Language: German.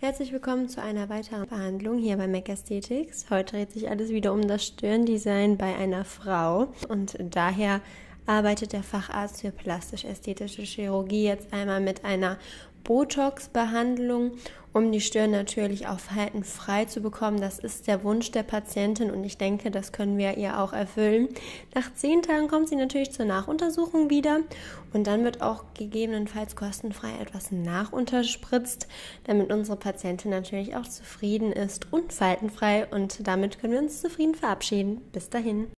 Herzlich willkommen zu einer weiteren Behandlung hier bei Mac Aesthetics. Heute dreht sich alles wieder um das Stirndesign bei einer Frau und daher arbeitet der Facharzt für plastisch-ästhetische Chirurgie jetzt einmal mit einer Botox-Behandlung, um die Stirn natürlich auch faltenfrei zu bekommen. Das ist der Wunsch der Patientin und ich denke, das können wir ihr auch erfüllen. Nach zehn Tagen kommt sie natürlich zur Nachuntersuchung wieder und dann wird auch gegebenenfalls kostenfrei etwas nachunterspritzt, damit unsere Patientin natürlich auch zufrieden ist und faltenfrei und damit können wir uns zufrieden verabschieden. Bis dahin.